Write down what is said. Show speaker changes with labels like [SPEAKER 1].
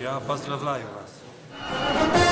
[SPEAKER 1] Ja pozdrawlaję Was.